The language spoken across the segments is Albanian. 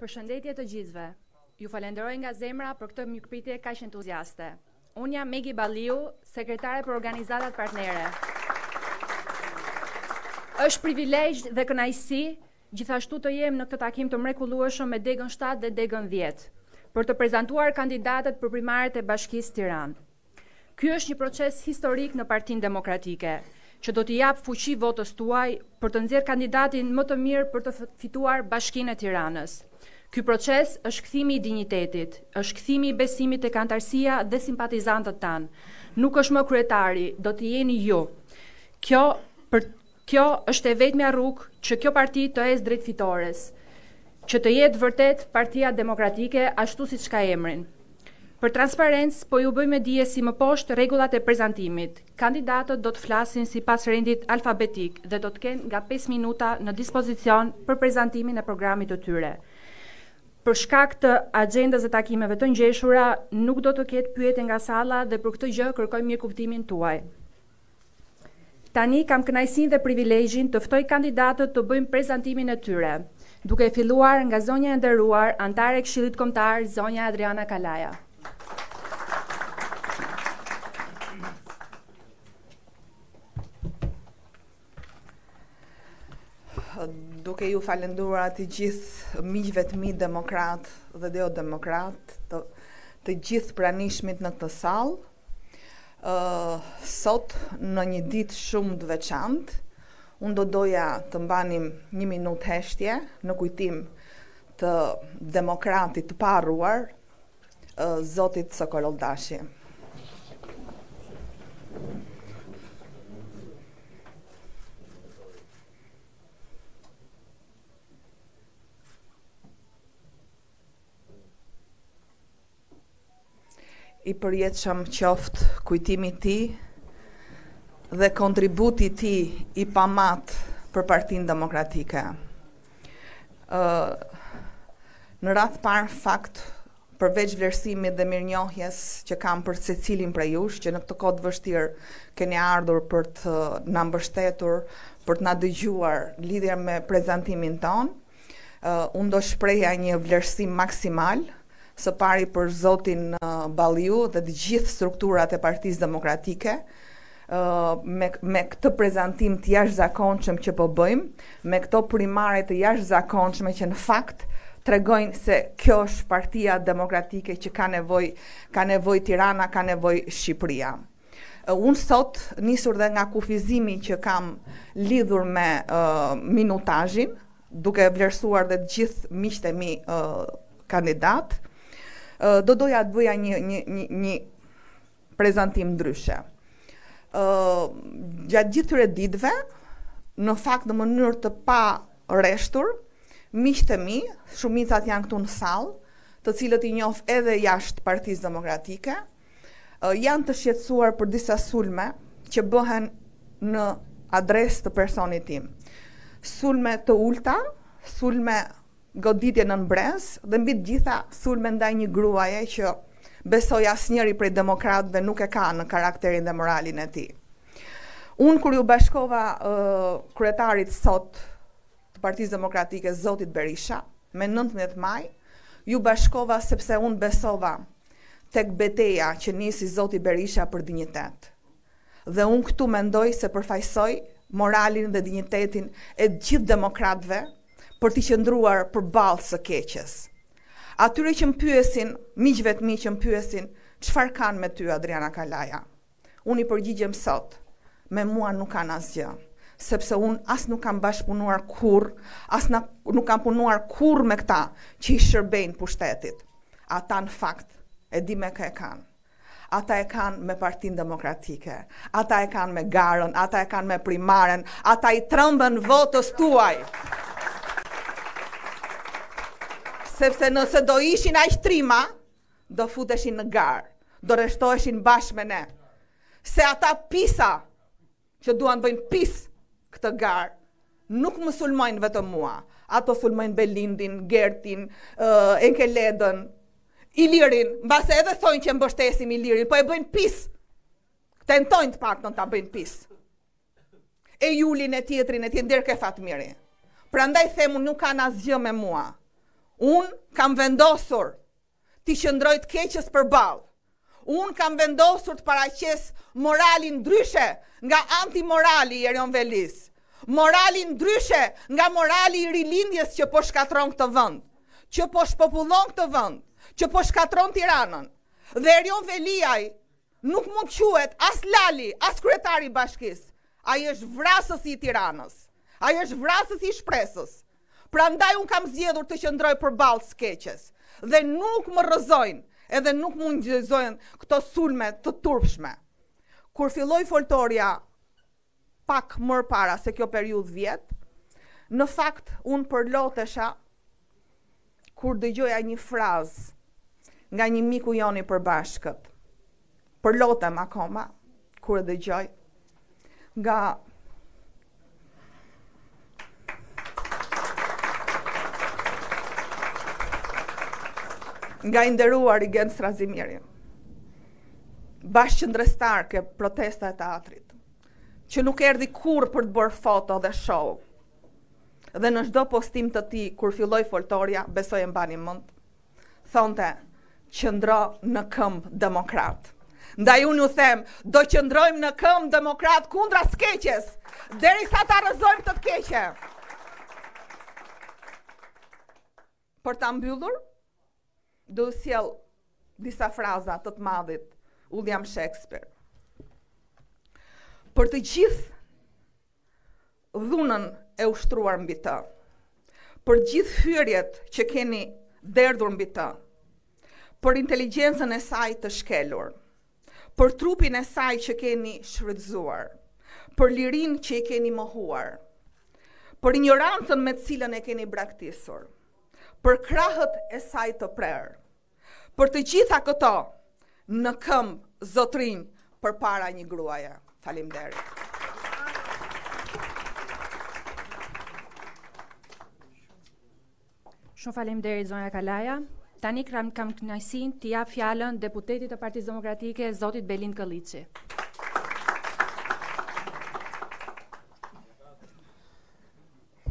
Përshëndetje të gjithëve! Ju falenderoj nga zemra për këtë mikpritje kaq entuziaste. Unë jam Megi Balliu, sekretare për organizatat partnere. Është privilegj dhe kënaqësi gjithashtu të jem në këtë takim të mrekullueshëm me degën shtatë dhe degën dhjetë, për të prezantuar kandidatët për primaret e Bashkisë Tiranë. Ky është një proces historik në Partinë Demokratike, që do t'i japë fuqi votës tuaj për të nxjerrë kandidatin më të mirë për të fituar Bashkinë e Tiranës. Ky proces është kthimi i dinjitetit, është kthimi i besimit tek anëtarësia dhe simpatizantët tanë. Nuk është më kryetari, do të jeni ju. Kjo për Kjo është e vetmja rrugë që kjo parti të ecë drejt fitores, që të jetë vërtet Partia Demokratike ashtu siç ka emrin. Për transparencë po ju bëjmë me dije si më poshtë rregullat e prezantimit, kandidatët do të flasin sipas rendit alfabetik dhe do të kenë nga pesë minuta në dispozicion për prezantimin e programit të tyre. Për shkak të axhendës dhe takimeve të ngjeshura nuk do të ketë pyetje nga salla dhe për këtë gjë kërkojmë mirëkuptimin tuaj. Tani kam kënaqësinë dhe privilegjin të ftoj kandidatët të bëjnë prezantimin e tyre, duke filluar nga zonja e nderuar anëtare e Këshillit Kombëtar, zonja Adriana Kalaja. duke ju falënderuar të gjithë miqve të mi demokratë dhe jodemokratë, të gjithë pranishmit në këtë sallë, Sot në një ditë shumë të veçantë, unë do doja të mbanim një minutë heshtje në kujtim të demokratit të paharruar, Zotit Sokol Olldashi. I përjetshëm qoftë kujtimi i tij dhe kontributi i tij i pamatë për Partinë Demokratike. Ë Në radhë të parë në fakt përveç vlerësimit dhe mirënjohjes që kam për secilin prej jush që në këtë kohë të vështirë keni ardhur për të na mbështetur, për të na dëgjuar në lidhje me prezantimin tonë, Unë do shprehja një vlerësim maksimal, së pari për zotin Balliu dhe të gjithë strukturat e Partisë Demokratike, me, me këtë prezantim të jashtëzakonshëm që po bëjmë, me këto primare të jashtëzakonshme që në fakt tregojnë se kjo është partia demokratike që ka nevojë, ka nevojë Tirana, ka nevojë Shqipëria. Unë sot, nisur dhe nga kufizimi që kam lidhur me minutazhin, duke vlerësuar dhe të gjithë miqtë e mi kandidatë, do doja të bëja një një një një prezantim ndryshe. Ë gjatë gjithë këtyre ditëve, në fakt në mënyrë të parreshtur, miqtë e mi, shumicat janë këtu në sallë, të cilët i njoh edhe jashtë Partisë Demokratike, ë Janë të shqetësuar për disa sulme që bëhen në adresë të personit tim. Sulme të ulta, sulme goditje nën brez dhe mbi të gjitha sulme ndaj një gruaje që besoj asnjëri prej demokratëve nuk e ka në karakterin dhe moralin e tij. Unë kur iu bashkova uh, kryetarit sot të Partisë Demokratike zotit Berisha me nëntëmbëdhjetë maj iu bashkova sepse unë besova tek beteja që nisi zoti Berisha për dinjitet dhe unë këtu mendoj se përfaqësoj moralin dhe dinjitetin e gjithë demokratëve për t'i qëndruar përballë së keqes atyre që më pyesin miqve të mi që më pyesin çfarë kanë me ty Adriana Kalaja Unë i përgjigjem sot, me mua nuk kanë asgjë, sepse unë as nuk kam bashkëpunuar kurrë, as nuk kam punuar kurrë me këta që i shërbejnë pushtetit. Ata në fakt e di me kë e kanë. Ata e kanë me Partinë Demokratike, ata e kanë me garën, ata e kanë me primaren, ata i trëmben votës tuaj. Sepse nëse do ishin aq trima, do futeshin në garë, do rreshtoheshin bashkë me ne. Se ata pisa që duan të bëjnë pis këtë garë, nuk më sulmojnë vetëm mua. Ato sulmojnë Belindin, Gertin, uh, Enkeledën, Ilirin, mbase edhe thonë që mbështesim Ilirin, po e bëjnë pis. Tentojnë të paktën ta bëjnë pis. E Julin e tjetrin e tjetrin deri ke Fatmiri. Prandaj them unë nuk kanë asgjë me mua. Unë kam vendosur t'i qëndroj të keqes përballë. Unë kam vendosur të paraqes moralin ndryshe nga antimorali i Erion Velisë. Moralin ndryshe nga morali i rilindjes që po shkatërron këtë vend, që po shpopullon këtë vend, që po shkatërron Tiranën. Dhe Erion Veliaj Nuk mund të quhet as Lali, as kryetar i bashkisë. Ai është vrasësi i Tiranës. Ai është vrasësi i shpresës. Prandaj unë kam zgjedhur të qëndroj përballë së keqes dhe nuk më rrëzojnë edhe nuk më gjunjëzojnë këto sulme të turpshme. Kur filloi foltorja, pak më para se kjo periudhë vjet, në fakt unë përlotesha kur dëgjoja një frazë nga një miku jonë i përbashkët. Përlotem akoma kur e dëgjoj nga Nga i nderuari Gent Strazimiri, bashkëqëndrestar ke protesta e teatrit, që nuk erdhi kurrë për të bërë foto dhe show, dhe në çdo postim të tij kur filloi foltorja, besoj e mbani mend, thonte qëndro në këmbë demokrat. Ndaj unë ju them, do qëndrojmë në këmbë demokrat kundra së keqes, derisa ta rrëzojmë këtë të keqe. Për ta mbyllur, do ju sjell disa fraza të të madhit William Shakespeare. Për të gjithë dhunën e ushtruar mbi të, për gjithë fyerjet që keni derdhur mbi të, për inteligjencën e saj të shkelur, për trupin e saj që keni shfrytëzuar, për lirinë që i keni mohuar, për injorancën me cilën e keni braktisur, për krahët e saj të prerë. Për të gjitha këto në këmbë zotërinj përpara një gruaje. Faleminderit. Shumë faleminderit zonja Kalaja. Tani kam kam kënaqësinë t'i jap fjalën deputetit të Partisë Demokratike, zotit Belind Këlliçi.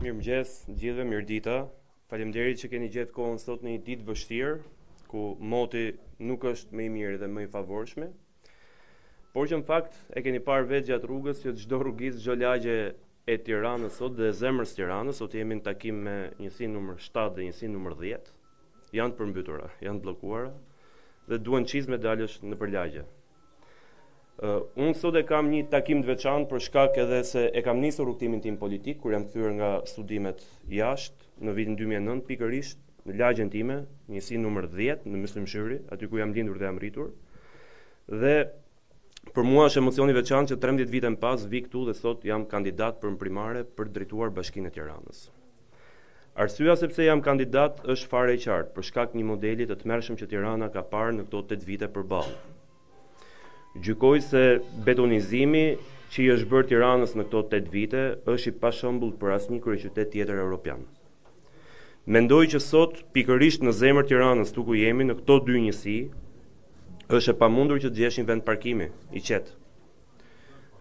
Mirëmëngjes, gjithëve mirëdita. Faleminderit që keni gjetë kohën sot në një ditë të vështirë, ku moti nuk është më i miri dhe më i favorshmi. Por që në fakt e keni parë vetë gjatë rrugës që çdo rrugicë, çdo lagje e Tiranës sot dhe zemrës Tiranës, sot jemi në takim me njësinë numër 7 dhe njësinë numër 10, janë të përmbytura, janë të bllokuara dhe duhen çizme të dalësh nëpër lagje. Unë sot e kam një takim të veçantë për shkak edhe se e kam nisur rrugëtimin tim politik kur jam kthyer nga studimet jashtë në vitin 2009 pikërisht në lagjen time, njësi numër 10 në Myslym Shyri, aty ku jam lindur dhe jam rritur. Dhe për mua është emocion i veçantë që 13 vite më pas vij këtu dhe sot jam kandidat për primare për të drejtuar bashkinë e Tiranës. Arsyeja se pse jam kandidat është fare e qartë, për shkak një modeli të tmerrshëm që Tirana ka parë në këto tetë vite përballë. Gjykoj se betonizimi që i është bërë Tiranës në këto tetë vite është i pashembullt për asnjë kryeqytet tjetër europian. Mendoj që sot, pikërisht në zemër Tiranës tu ku jemi në këto dy njësi, është e pamundur që të gjesh një vend parkimi, i qetë.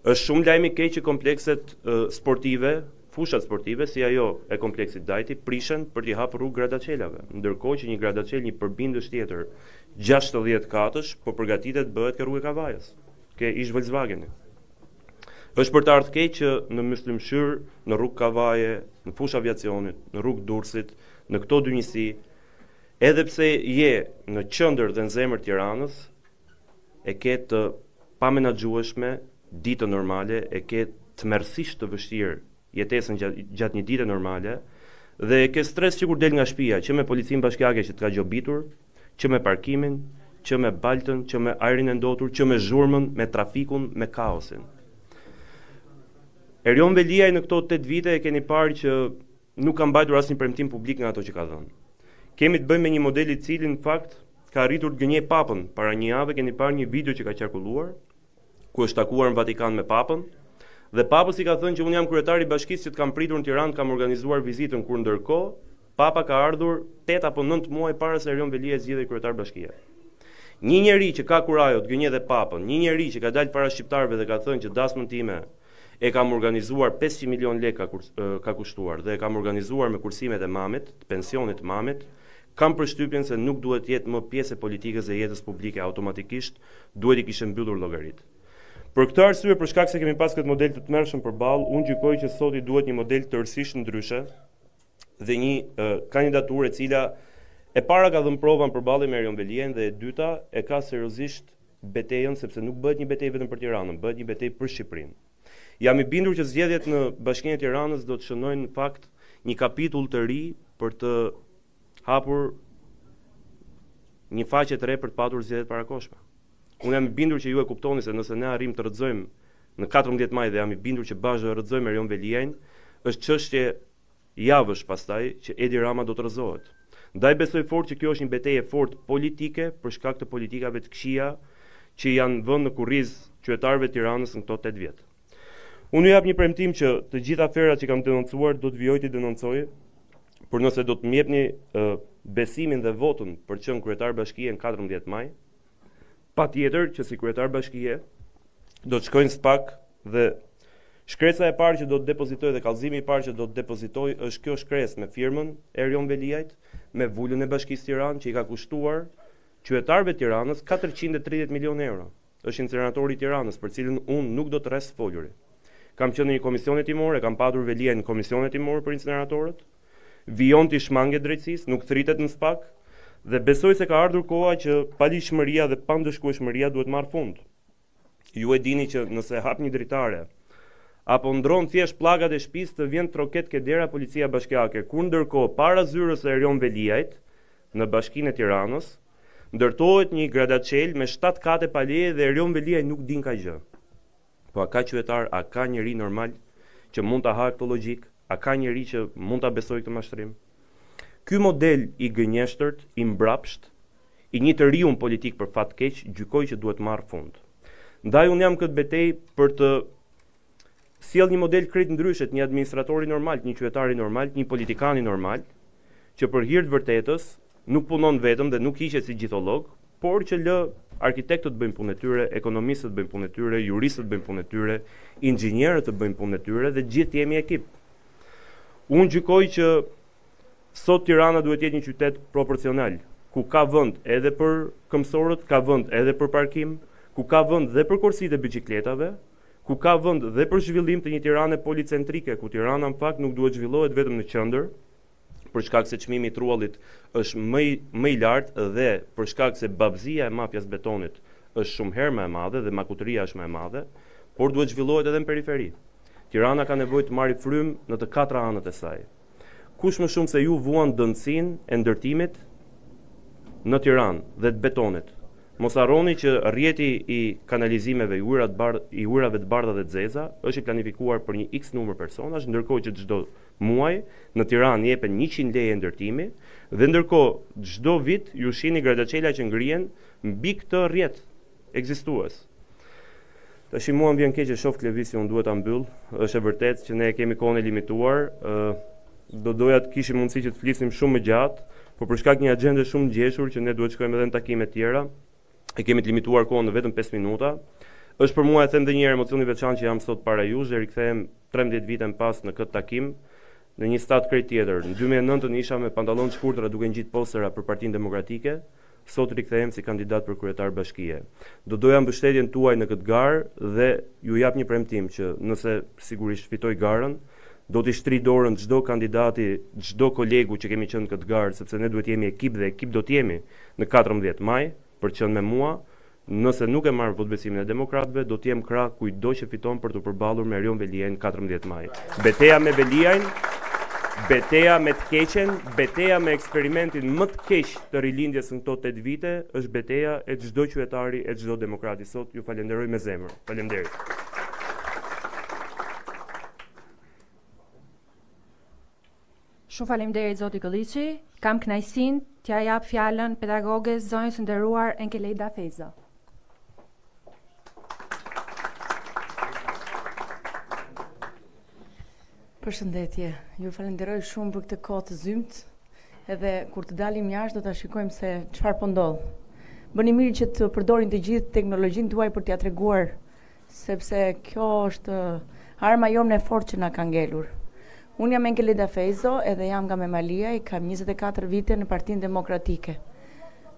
Është shumë lajm i keq që komplekset sportive, fushat sportive si ajo e kompleksit Dajti prishen për t'i hapur rrugë gradaçelave, ndërkohë që një gradaçel një përbindësh tjetër 60 katësh po përgatitet bëhet ke rruga e Kavajës, ke ish Volkswagen-i. Është për të ardhur keq që në Myslym Shyr, në rrugë Kavaje, në Fushë Aviacionit, në rrugë Durrësit, në këto dy njësi, edhe pse je në qendër dhe në zemër të Tiranës, e ke të pamenaxhueshme, ditën normale e ke tmerrësisht të vështirë jetesën gjatë një dite normale dhe e ke stres që kur del nga shpia, që me policinë bashkiake që të ka gjobitur, që me parkimin, që me baltën, që me ajrin e ndotur, që me zhurmën, me trafikun, me kaosin. Erion Veliaj në këto 8 vite e keni parë që Nuk ka mbajtur asnjë premtim publik nga ato që ka dhënë. Kemi të bëjmë me një model i cili në fakt ka arritur të gënjejë Papën. Para një jave keni parë një video që ka qarkulluar ku është takuar në Vatikan me Papën dhe Papës i ka thënë që unë jam kryetari i bashkisë që të kam pritur në Tiranë, kam organizuar vizitën kur ndërkohë Papa ka ardhur 8 apo 9 muaj para se Erion Veliaj të zgjidhej kryetar bashkie. Një njeri që ka kurajo të gënjejë dhe Papën, një njeri që ka dalë para shqiptarëve dhe ka thënë që dasmën time E kam organizuar pesëqind milionë lekë ka kushtuar dhe e kam organizuar me kursimet e mamit, të pensionit të mamit, kam përshtypjen se nuk duhet të jetë më pjesë e politikës dhe jetës publike automatikisht duhet t'i kishte mbyllur llogaritë. Për këtë arsye për shkak se kemi pas këtë model të tmerrshëm përballë, unë gjykoj që sot i duhet një model tërësisht ndryshe dhe një kandidaturë e cila e para ka dhënë prova në përballje me Erion Veliajn dhe e dyta e ka seriozisht betejën, sepse nuk bëhet një betejë vetëm për Tiranën, bëhet një betejë për Shqipërinë. Jam i bindur që zgjedhjet në Bashkinë e Tiranës do të shënojnë në fakt një kapitull të ri për të hapur një faqe të re për të patur zgjedhje të parakohshme. Unë jam i bindur që ju e kuptoni se nëse ne arrijmë të rrëzojmë në 14 maj dhe jam i bindur që bashkë do e rrëzojmë Erion Veliajn, është çështje javësh pastaj që Edi Rama do të rrëzohet. Ndaj besoj fort që kjo është një betejë e fortë politike për shkak të politikave të këqija që i janë vënë në kurriz qytetarëve të Tiranës në këto tetë vjet. Unë ju jap një premtim që të gjitha aferat që kam denoncuar do të vijoj t'i denoncoj, por nëse do të më jepni besimin dhe votën për të qenë kryetar bashkie në 14 maj, Patjetër që si kryetar bashkie do të shkoj në SPAK dhe shkresa e parë që do të depozitoj dhe kallëzimi i parë që do të depozitoj është kjo shkresë me firmën e Erion Veliajt, me vulën e Bashkisë Tiranë që i ka kushtuar qytetarëve të Tiranës 430 milionë euro. Është inceneratori i Tiranës, për të cilën unë nuk do të rresht së foluri. Kam qenë në një komision hetimor, e kam patur Veliajn në komision hetimor për inceneratorët. vijon t'i shmanget drejtësisë, nuk thirret në SPAK dhe besoj se ka ardhur koha që paligjshmëria dhe pandëshkueshmëria duhet marrë fund. Ju e dini që nëse hap një dritare apo ndron thjesht pllakat e shtëpisë të vjen troket ke dera policia bashkiake, kur ndërkohë para zyrës së Erion Veliajt në Bashkinë e Tiranës ndërtohet një gradaçelë me shtatë kate pa leje dhe Erion Veliaj nuk dika gjë. Po a ka qytetar, a ka njeri normal që mund ta ha këtë logjikë, a ka njeri që mund ta besojë këtë mashtrim? Ky model i gënjeshtërt, i mbrapshtë, i një të riu politik për fat të keq, gjykoj që duhet të marrë fund. Ndaj unë jam këtë betejë për të sjell një model krejt ndryshe të një administratori normal, të një qytetari normal, të një politikani normal, që për hir të vërtetës Nuk punon vetëm dhe nuk hiqet si gjitholog, por që lë arkitektët të bëjnë punën e tyre, ekonomistët të bëjnë punën e tyre, juristët të bëjnë punën e tyre, inxhinierët të bëjnë punën e tyre dhe gjithë të jemi ekip. Unë gjykoj që sot Tirana duhet të jetë një qytet proporcional, ku ka vend edhe për këmbësorët, ka vend edhe për parkim, ku ka vend dhe për korsitë e biçikletave, ku ka vend dhe për zhvillim të një Tirane policentrike, ku Tirana në fakt nuk duhet zhvillohet vetëm në qendër, për shkak se çmimi i truallit është më i më i lartë dhe për shkak se babëzia e mafias betonit është shumë herë më e madhe dhe makutëria është më e madhe, por duhet zhvillohet edhe në periferi. Tirana ka nevojë të marrë frymë në të katra anët e saj. Kush më shumë se ju vuan dendësinë e ndërtimit në Tiranë dhe të betonit. Mos harroni që rrjeti i kanalizimeve i ujërat bardh i ujërave të bardha dhe të zeza është i planifikuar për një iks numër personash, ndërkohë që çdo muaj në Tiranë jepen njëqind leje ndërtimi dhe ndërkohë çdo vit ju shihni gradaçela që ngrihen mbi këtë rrjet ekzistues. Tashi mua më vjen keq e shoh këtë lëvizje, unë duhet ta mbyll. Është e vërtetë që ne kemi kohën e limituar, do doja të kishim mundësi që të flisim shumë më gjatë, por për shkak një agjende shumë ngjeshur që ne duhet të shkojmë edhe në takime të tjera, e kemi të limituar kohën në vetëm 5 minuta. Është për mua e them edhe një herë emocion i veçantë që jam sot para jush dhe rikthehem 13 vite më pas në këtë takim në një stat krejt tjetër. Në 2009-ën isha me pantallona të shkurtra duke ngjit postera për Partinë Demokratike, sot rikthehem si kandidat për kryetar bashkie. Do doja mbështetjen tuaj në këtë garë dhe ju jap një premtim që nëse sigurisht fitoj garën, Do t'i shtrij dorën çdo kandidati, çdo kolegu që kemi qenë në këtë garë, sepse ne duhet të jemi ekip dhe ekip do të jemi në katërmbëdhjetë maj, për të qenë me mua. Nëse nuk e marr votëbesimin e demokratëve, do të jem krah kujtdo që fiton për t'u përballur me Erion Veliajn në katërmbëdhjetë maj. Beteja me Veliajn, beteja me të keqen, beteja me eksperimentin më të keq të Rilindjes në këto tetë vite, është beteja e çdo qytetari, e çdo demokrati sot. Ju falënderoj me zemër. Faleminderit. Shumë faleminderit zoti Këlliçi. Kam kënaqësinë t'ia jap fjalën pedagoges zonjës së nderuar Enkelejda Fejzo. Përshëndetje. Ju falenderoj shumë për këtë kohë të zymtë. Edhe kur të dalim jashtë do ta shikojmë se çfarë po ndodh. Bëni mirë që të përdorni të gjithë teknologjinë tuaj për t'ia treguar Sepse kjo është arma jonë më e fortë që na ka ngelur. Unë jam Enkelejda Fejzo edhe jam nga Memaliaj, i kam 24 vite në Partinë Demokratike.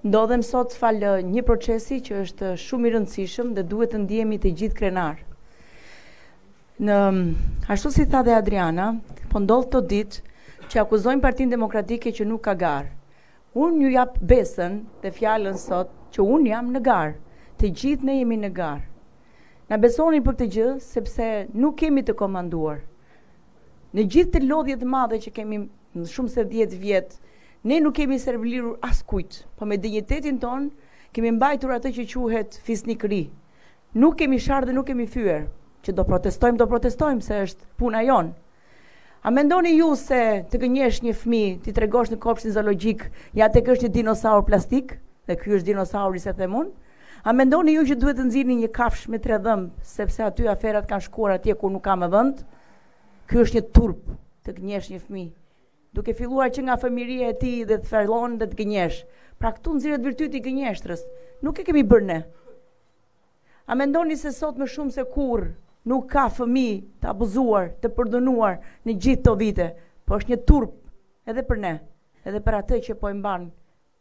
Ndodhem sot falë një procesi që është shumë i rëndësishëm dhe duhet të ndihemi të gjithë krenarë. Në, ashtu si tha dhe Adriana, po ndodh këto ditë që akuzojnë Partinë Demokratike që nuk ka garë. Unë ju jap besën dhe fjalën sot që unë jam në garë. Të gjithë ne jemi në garë. Na besoni për këtë gjë sepse nuk kemi të komanduar. Në gjithë këtë lodhje të madhe që kemi më shumë se dhjetë vjet, ne nuk kemi servilur askujt, po me dinjitetin tonë kemi mbajtur atë që quhet fisnikëri. Nuk kemi sharë dhe nuk kemi fyer. Që do protestojmë, do protestojmë se është puna jonë. A mendoni ju se të gënjesh një fëmijë, t'i tregosh në kopshtin zoologjik, ja tek është një dinosaur plastik, dhe ky është dinosauri se them unë? A mendoni ju që duhet të nxirrni një kafshë me tre dhëmbë, sepse aty aferat kanë shkuar atje ku nuk ka më vend? Ky është një turp, të gënjesh një fëmijë. Duke filluar që nga fëmijëria e tij dhe të fillon dhe të gënjesh. Pra këtu nxirret virtyti i gënjeshtrës. Nuk e kemi bërë ne. A mendoni se sot më shumë se kurrë nuk ka fëmijë të abuzuar, të përdhunuar në gjithë këto vite, po është një turp edhe për ne, edhe për atë që po e mban.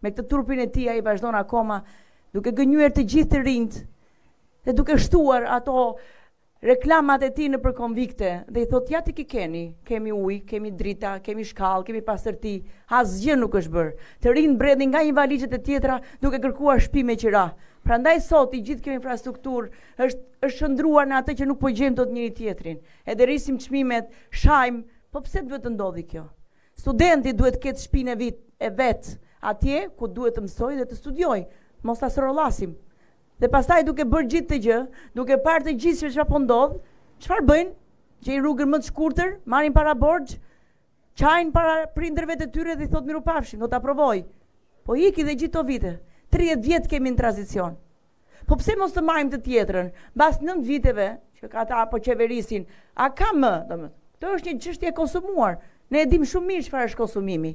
Me këtë turpin e tij ai vazhdon akoma duke gënjyer të gjithë të rinjtë dhe duke shtuar ato reklamat e tij nëpër konvikte dhe i thotë ja tek i keni, kemi ujë, kemi drita, kemi shkallë, kemi pastërti, asgjë nuk është bërë. Të rinjtë bredhin nga një valixhe te tjetra duke kërkuar shtëpi me qira. Prandaj sot gjithë kjo infrastrukturë është është shndërruar në atë që nuk po gjejmë dot njëri-tjetrin. Edhe rrisim çmimet, shajmë, po pse duhet të ndodhi kjo? Studenti duhet të ketë shtëpinë e vit e vet atje ku duhet të mësojë dhe të studiojë. Mos të sorollatim. Dhe pastaj duke bërë gjithë këtë gjë, duke parë të gjithë se çfarë po ndodh, çfarë bëjnë? Gjejnë rrugën më të shkurtër, marrin para borxh, qajnë para prindërve të tyre dhe i thotë mirupafshim, do ta provoj. Po iki dhe gjithë këto vite. 30 vjet kemi në tranzicion. Po pse mos të marrim të tjetrën? Mbas 9 viteve që këta po qeverisin, a ka më, domethënë. Kjo është një çështje e konsumuar. Ne e dimë shumë mirë çfarë është konsumimi.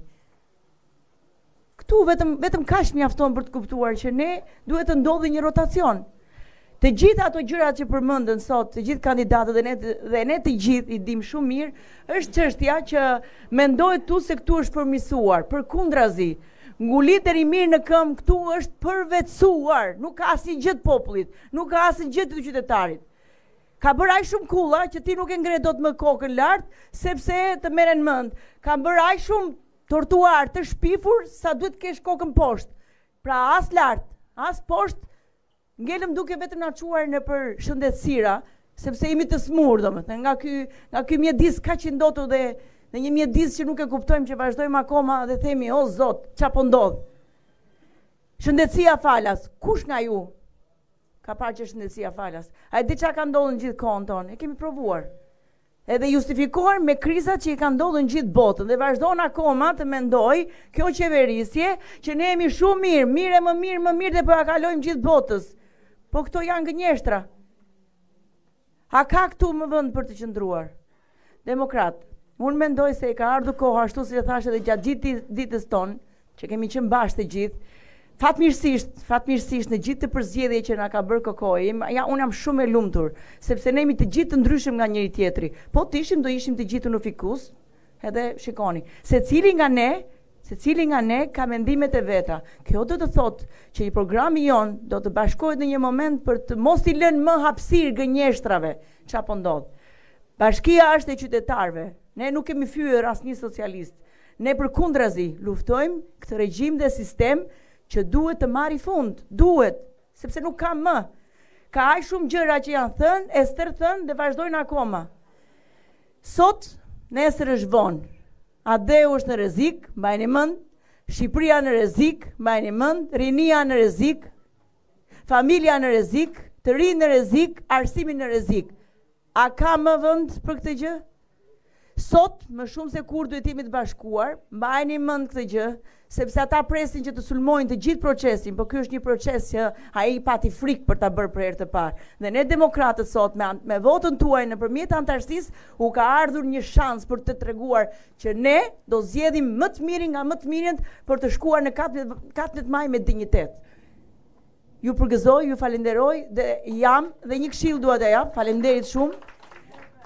Këtu vetëm vetëm kaq mjafton për të kuptuar që ne duhet të ndodhi një rotacion. Të gjithë ato gjëra që përmendën sot, të gjithë kandidatët dhe ne dhe ne të gjithë i dimë shumë mirë, është çështja që mendohet këtu se këtu është përmirësuar, përkundrazi. Nguliteni mirë në këmbë këtu është përvetësuar, nuk ka asnjë gjë të popullit, nuk ka asnjë gjë të qytetarit. Ka bërë aq shumë kulla që ti nuk e ngre dot më kokën lart, sepse të merren mendtë. Ka bërë aq shumë trotuar të shpifur sa duhet të kesh kokën poshtë. Pra as lart, as poshtë ngelëm duke vetëm na çuar nëpër shëndetësira, sepse jemi të smurë, domethënë, nga ky nga ky mjedis kaq i ndotur dhe në një mjedis që nuk e kuptojmë që vazhdojmë akoma dhe themi o Zot, çfarë po ndodh? Shëndetësia falas, kush nga ju Ka parë që shëndetësia falas. A e di ça ka ndodhur në gjithë kohën tonë? E kemi provuar. Edhe justifikohen me krizat që i kanë ndodhur në gjithë botën. Dhe vazhdon akoma të mendojë kjo qeverisje që ne jemi shumë mirë, mirë e më mirë, më mirë dhe po ia kalojmë gjithë botës. Po këto janë gënjeshtra. A ka këtu më vënd për të qëndruar? Demokratë, unë mendoj se i ka ardhur koha ashtu siç e thashë edhe gjatë gjithë ditës tonë, që kemi qenë bashkë të gjithë. Fatmirësisht, fatmirësisht në gjithë këtë përzgjedhje që na ka bërë kjo koha, unë jam shumë e lumtur, sepse ne jemi të gjithë të ndryshëm nga njëri tjetri. Po të ishim do ishim të gjithë unifikus, Edhe shikoni, secili nga ne, secili nga ne ka mendimet e veta. Kjo do të thotë që i programi jonë do të bashkohet në një moment për të mos i lënë më hapsirë gënjeshtrave ça po ndodh. Bashkia është e qytetarëve, ne nuk kemi fyer asnjë socialist. Ne përkundrazi luftojmë këtë regjim dhe sistem që duhet të marri fund, duhet, sepse nuk ka më. Ka aq shumë gjëra që janë thënë, e stërthënë dhe vazhdojnë akoma. Sot, nesër është vonë. Atdheu është në rrezik, mbajeni mend. Shqipëria në rrezik, mbajeni mend. Rinia në rrezik. Familja në rrezik, të rinjtë në rrezik, arsimi në rrezik. A ka më vend për këtë gjë? Sot, më shumë se kurrë duhet jemi të bashkuar, mbajeni mend këtë gjë, Sepse ata presin që të sulmojnë të gjithë procesin, po ky është një proces që ai pati frikë për ta bërë për herë të parë. Dhe ne demokratët sot me me votën tuaj nëpërmjet anëtarësisë u ka ardhur një shans për të treguar që ne do zgjedhim më të mirin nga më të mirët për të shkuar në 14 maj me dinjitet. Ju përgëzoj, ju falenderoj dhe jam dhe një këshillë dua ta jap, faleminderit shumë.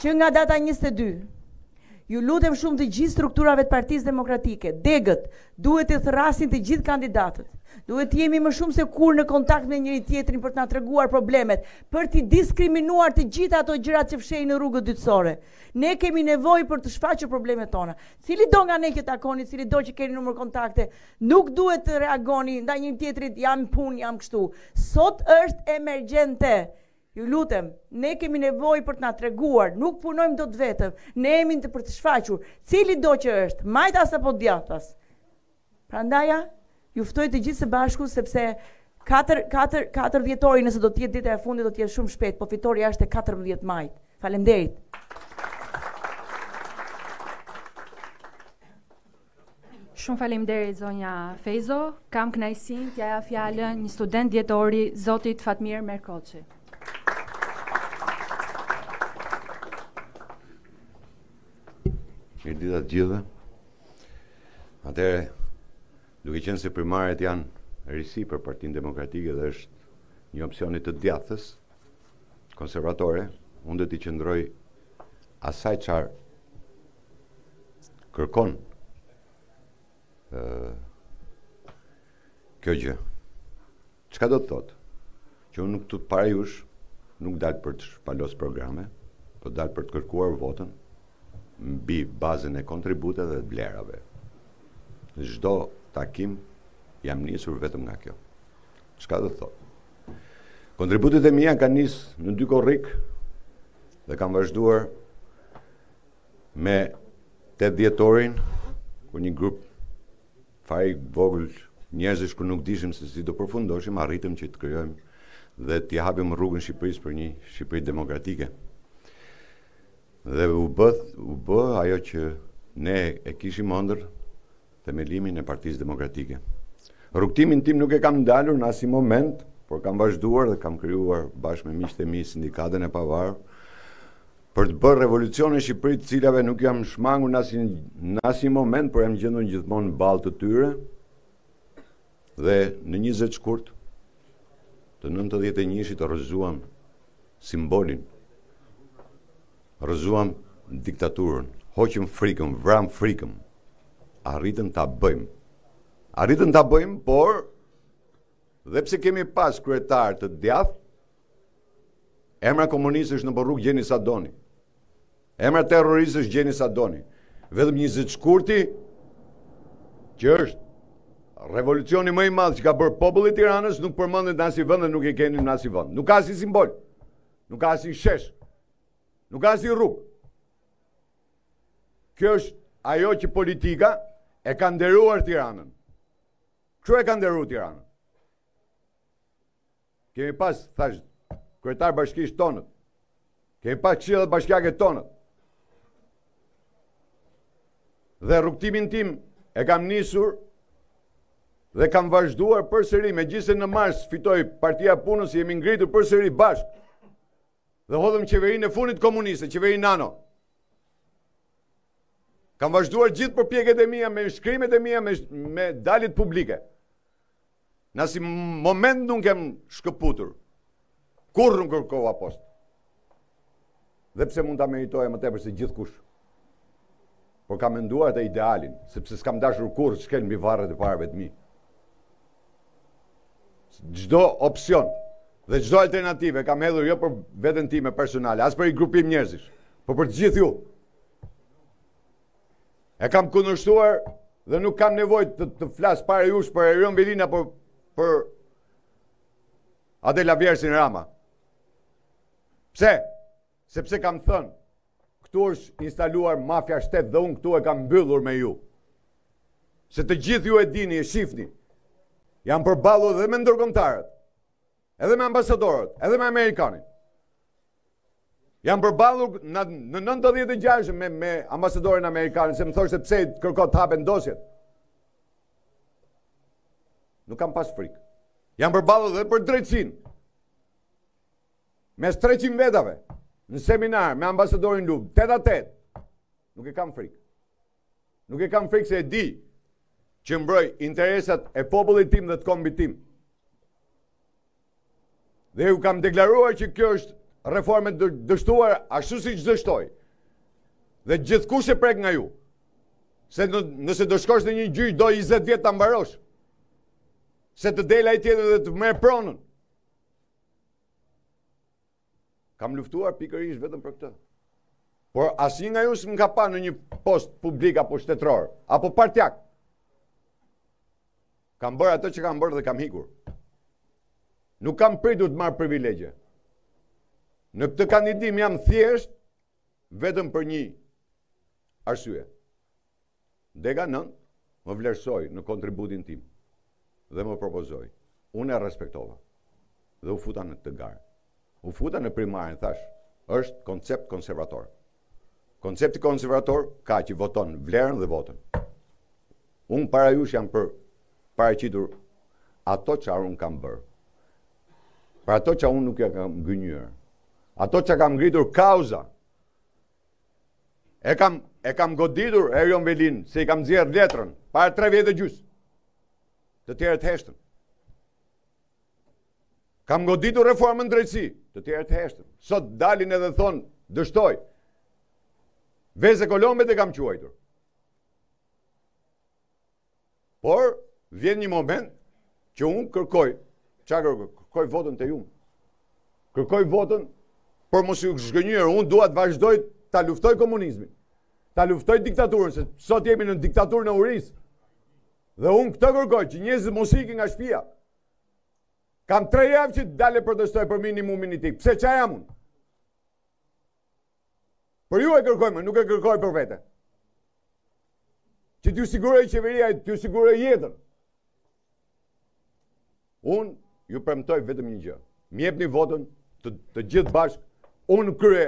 Që nga data 22 Ju lutem shumë të gjithë strukturave të Partisë Demokratike, degët, duhet të thërrasin të gjithë kandidatët. Duhet të jemi më shumë se kurrë në kontakt me njëri tjetrin për të na treguar problemet, për të diskriminuar të gjitha ato gjërat që fshihen në rrugët dytësore. Ne kemi nevojë për të shfaqur problemet tona. Cilido nga ne që takoni, cilido që keni numër kontakte, Nuk duhet të reagoni ndaj njëri tjetrit jam punë jam kështu. Sot është emergjente. Ju lutem, ne kemi nevojë për të na treguar, nuk punojmë dot vetëm. Ne jemi këtu për të shfaqur, cilido që është, majtas apo djathtas. Prandaj, ju ftoj të gjithë së bashku sepse 4 dhjetori nëse do të jetë dita e fundit do të jetë shumë shpejt, po fitorja është e 14 majit. Faleminderit. Shumë faleminderit zonja Fejzo. Kam kënaqësinë t'ia jap fjalën një student dhjetori, zotit Fatmir Merkoçi. Mirëdita të gjithëve. Atëherë, duke qenë se primaret janë risi për Partinë Demokratike dhe është një opsion i të djathtës konservatore, unë do t'i qëndroj asaj çfarë kërkon ë kjo gjë. Çka do të thotë? Që unë nuk të para jush nuk dal për të shpalos programe, po dal për të kërkuar votën mbi bazën e kontributeve dhe të vlerave. Në çdo takim jam nisur vetëm nga kjo. Çka do të thotë? Kontributet e mia kanë nis në dy korrik dhe kanë vazhduar Me tetë dhjetorin, kur një grup fare i vogël njerëzish ku nuk dishim se si do përfundoshim, arritëm që të krijojmë dhe t'i hapim rrugën Shqipërisë për një Shqipëri demokratike. Dhe u bë, u bë ajo që ne e kishim ëndërr themelimin e Partisë Demokratike. Rrugëtimin tim nuk e kam ndalur në asnjë moment, por kam vazhduar dhe kam krijuar bashkë me miqtë e mi Sindikatën e Pavarur për të bërë revolucione në Shqipëri, të cilave nuk jam shmangur në asnjë në asnjë moment, por jam gjendur gjithmonë në ballë të tyre. Dhe në njëzet shkurt të nëntëdhjetë e njëshit rrëzuam simbolin, rrëzuam diktaturën, hoqëm frikën, vramë frikën, arritëm ta bëjmë. Arritëm ta bëjmë, por dhe pse kemi pas kryetar të djathtë, Emra komunistësh në rrugë gjeni sa doni. Emra terroristësh gjeni sa doni. Vetëm 20 shkurti që është revolucioni më i madh që ka bërë populli i Tiranës nuk përmendet në asnjë vend dhe nuk e keni në asnjë vend. Nuk ka asnjë simbol. Nuk ka asnjë shesh. Nuk ka asnjë rrugë. Kjo është ajo që politika e ka nderuar Tiranën. Këtu e ka nderuar Tiranën. Kemi pas, thash, kryetar bashkish tonët. Kemi pas këshillat bashkiake tonat. Dhe rrugtimin tim e kam nisur dhe kam vazhduar përsëri, megjithse në mars fitoi Partia e Punës, jemi ngritur përsëri bashkë, dhe hodhëm qeverinë e funit komuniste, qeverinë Nano. Kam vazhduar gjithë përpjekjet e mia, me shkrimet e mia, me, me daljet publike. Në asnjë moment nuk jam shkëputur. Kurrë nuk kërkova post. Dhe pse mund ta meritoja më tepër se gjithkush. Por kam menduar te ideali, sepse s'kam dashur kurrë të shkel mbi varret e parëve të mi. Çdo opsion dhe çdo alternativë kam hedhur jo për veten time personale, as për i grupim njerëzish, por për të gjithë ju. E kam kundërshtuar dhe nuk kam nevojë të, të flas para jush për Erion Velinë apo për adelavjersin Rama. Pse? Sepse kam thënë, këtu është instaluar mafia shtet dhe unë këtu e kam mbyllur me ju. Se të gjithë ju e dini, e shifni, jam përballur dhe me ndërkombtarët. edhe me ambasadorët, edhe me amerikanin. Jam përballur në, në 96 me, me ambasadorin amerikanin, se më thoshte pse kërkon të hapen dosjet. Nuk kam pas frikë. Jam përballur dhe për drejtsinë. Mes 300 vetave, në seminar, me ambasadorin Lu, tet a tet, nuk e kam frikë. Nuk e kam frikë se e di që mbroj interesat e popullit tim dhe të kombit tim. Dhe ju kam deklaruar që kjo është reformë e dështuar ashtu siç dështoi. Dhe gjithkush e prek nga ju. Se nëse do shkosh në një gjyq do 20 vjet ta mbarosh. Se të del ai tjetri dhe të merr pronën. Kam luftuar pikërisht vetëm për këtë. Por asnjë nga ju s'më ka pa në një post publik apo shtetëror, apo partiak. Kam bërë atë që kam bërë dhe kam hikur. Nuk kam pritur të marr privilegje. Në këtë kandidim jam thjesht vetëm për një arsye. Dega nëntë më vlerësoi në kontributin tim dhe më propozoi. Unë e respektova dhe u futa në këtë garë. U futa në primaren, thashë, është koncept konservator. Koncepti konservator ka që voton vlerën dhe votën. Unë para jush jam paraqitur ato që unë kam bërë. Për ato që unë nuk ju kam gënjyer. Ato që kam ngritur kauza E kam, e kam goditur Erion Velinë, se i kam nxjerrë letrën, para tre vjet e gjysmë. Të tjerët heshtën. Kam goditur reformën në drejtësi, të tjerët heshtën. Sot dalin edhe thonë, dështoi. Vezë Kolombi e kam quajtur. Por, vjen një moment që unë kërkoj, ça kërkoj, kërkoj votën te ju. Kërkoj votën, për mos ju zhgënjyer, unë dua të vazhdoj ta luftoj komunizmin, ta luftoj diktaturën, se sot jemi në diktaturën e urisë. Dhe unë këtë kërkoj, që njerëzit mos ikin nga shpia. Kam tre javë që dal e protestoj për minimumin jetik. Pse ça jam unë? Për ju e kërkoj më, nuk e kërkoj për vete. Që t'ju sigurojë qeveria, t'ju sigurojë jetën. Unë ju premtoj vetëm një gjë. Më jepni votën të, të gjithë bashkë. Unë krye,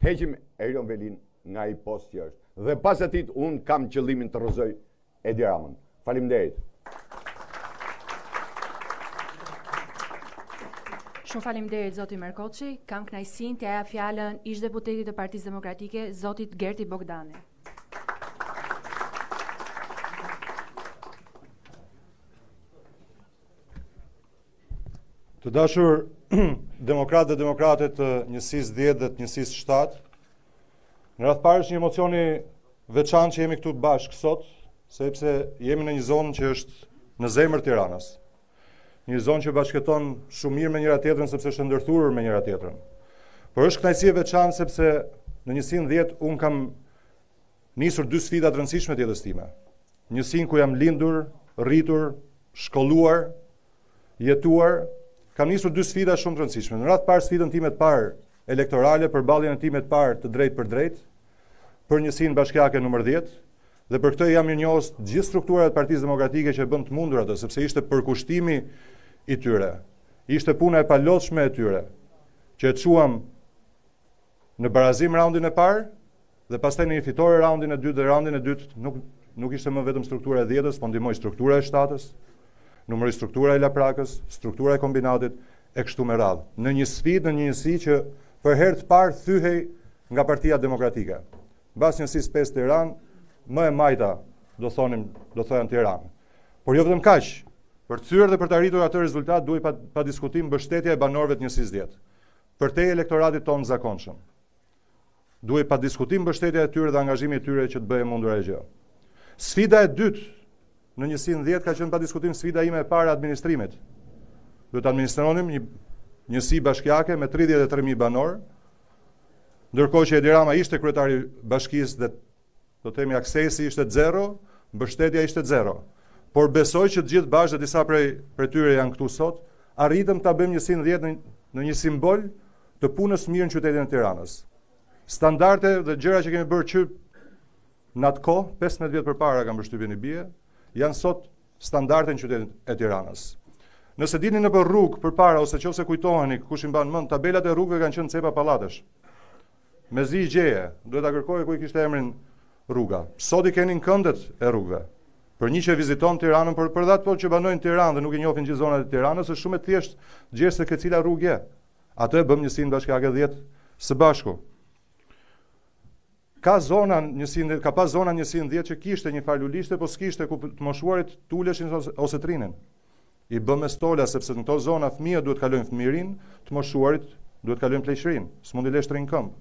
të heqim Erion Velinë nga ai post që është. Dhe pas atij, unë kam qëllimin të rrëzoj Edi Ramën. Faleminderit. Shumë faleminderit zoti Merkoçi. Kam kënaqësinë t'ia jap fjalën ish-deputetit të Partisë Demokratike, zotit Gerti Bogdani. Të dashur demokratë dhe demokrate të njësisë 10 dhe të njësisë 7, Në radhë të parë është një emocion i veçantë që jemi këtu bashkë sot, sepse jemi në një zonë që është në zemër të Tiranës. Një zonë që bashkëjeton shumë mirë me njëra-tjetrën, sepse është e ndërthurur me njëra-tjetrën. Por është kënaqësi e veçantë, sepse në njësinë dhjetë unë kam Nisur dy sfida të rëndësishme të jetës time. Njësinë ku jam lindur, rritur, shkolluar, jetuar, kam nisur dy sfida shumë të rëndësishme. Në radhë të parë sfidën time të parë elektorale përballjen time të parë të drejtpërdrejtë për njësinë bashkiake numër 10 dhe për këtë jam mirënjohës gjithë strukturave të Partisë Demokratike që e bënë të mundur atë, sepse ishte përkushtimi i tyre. Ishte puna e palodhshme e tyre që e çuam në barazim raundin e parë Dhe pastaj në një fitore raundin e dytë dhe raundin e dytë nuk nuk ishte më vetëm struktura e dhjetës, po ndihmoi struktura e shtatës, numëroi struktura e Laprakës, struktura e Kombinatit e kështu me radhë. Në një sfidë, në një njësi që për herë të parë thyhej nga Partia Demokratike. Mbas njësisë 5 Tiranë, më e majta, do thonim, do thojan Tiranë. Por jo vetëm kaq, për të thyer dhe për të arritur atë rezultat duhej pa, padiskutim mbështetja e banorëve të njësisë 10. Përtej elektoratit tonë të zakonshëm. Duhej padiskutim mbështetja e tyre dhe angazhimi i tyre që të bëhej e mundur ajo gjë. Sfida e dytë në njësinë 10 ka qenë padiskutim sfida ime e parë e administrimit. Duhet të administronim një njësi bashkiake me 33.000 banorë, ndërkohë që Edi Rama ishte kryetar i bashkisë dhe Do themi aksesi ishte zero, mbështetja ishte zero. Por besoj që të gjithë bashkë dhe disa prej prej tyre janë këtu sot, arritëm ta bëjmë njësinë 10 në, në një simbol të punës së mirë në qytetin e Tiranës. Standarde dhe gjëra që kemi bërë që në atë kohë, 15 vjet përpara kam përshtypjen i bie, janë sot standarde në qytetin e Tiranës. Nëse dini nëpër rrugë përpara ose nëse kujtoheni kush i mban mend tabelat e rrugëve kanë qenë cepa pallatesh. Mezi i gjeje, duhet ta kërkoje ku i kishte emrin rruga. Sot i keni në këndet e rrugëve. Për një që viziton Tiranën, për për ata që banojnë në Tiranë dhe nuk i njofin gjithë zonat e Tiranës, është shumë e thjeshtë të gjesh se ke cila rrugë je. Atë e bëmë në njësinë bashkiake 10 së bashku. Ka zona në njësinë, ka pas zona në njësinë 10 që kishte një farë lulishte, po s'kishte ku të moshuarit t'uleshin ose të rrinin. I bëmë me stola sepse në këto zona fëmija duhet të kalojnë fëmijërinë, të moshuarit duhet të kalojnë pleqërinë, s'mund t'i lesh të rrinë në këmbë.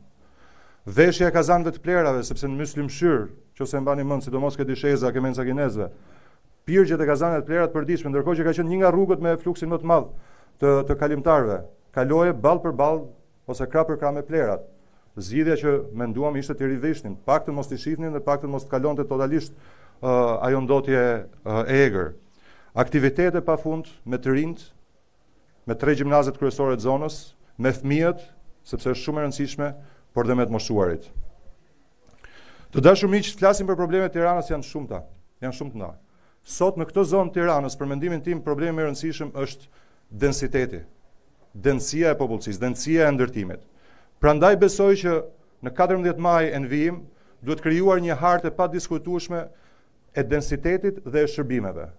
Veshja e kazanëve të plehrave, sepse në Myslym Shyr, nëse e mbani mend, sidomos ke disheza, ke menca e kinezëve, pirgjet e kazanëve të plehra të përditshme, ndërkohë që ka qenë një nga rrugët me fluksin më të madh të të kalimtarëve, kaloje ballë për ballë Ose krah për krah me plehrat. Zgjidhja që menduam ishte t'i rivishnim, të paktën mos t'i shihnin dhe të paktën mos të kalonte totalisht ajo ndotje e egër. Aktivitete pa fund me të rinjtë, me tre gjimnazet kryesore të zonës, me fëmijët, sepse është shumë e rëndësishme, por dhe me të moshuarit. Të dashur miq, flasim për problemet e Tiranës janë të shumta, janë shumë të mëdha. Sot në këtë zonë të Tiranës, për mendimin tim, problemi më i rëndësishëm është densiteti. Dendësia e popullsisë, dendësia e ndërtimit. Prandaj besoj që në katërmbëdhjetë maj e në vijim duhet krijuar një hartë e padiskutueshme e densitetit dhe e shërbimeve,